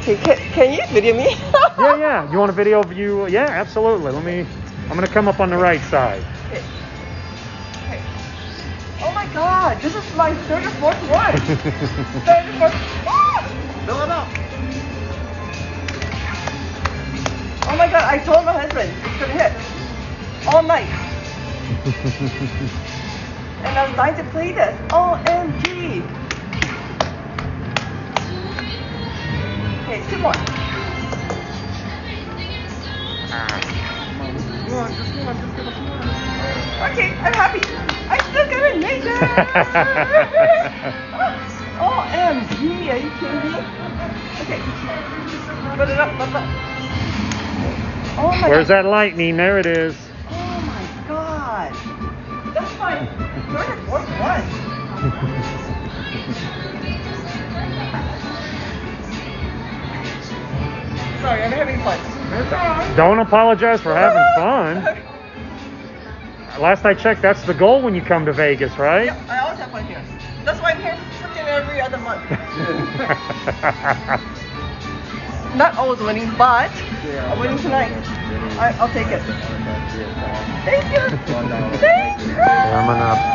Okay, can, can you video me? Yeah, yeah. You want a video of you? Yeah, absolutely. Let me. I'm gonna come up on the right side. Okay. Okay. Oh my god, this is my third or fourth one. third or fourth. Ah! Fill it up. Oh my god, I told my husband it's gonna hit all night. and I'm dying to play this. OMG. Okay, two. Come on, just one, just give us one. Okay, I'm happy. I still got a nigga. OMG, are you kidding me? Okay. Put it up, put it up. Oh my Where's god. that lightning? There it is. Oh my god. That's my third or fourth one. Sorry, I'm having fun. It's alright. Don't apologize for having fun. Last I checked, that's the goal when you come to Vegas, right? Yep, I always have fun here. That's why I'm here freaking every other month. Not always winning, but I'm winning tonight. I, I'll take it. Thank you. Thank you. Coming up.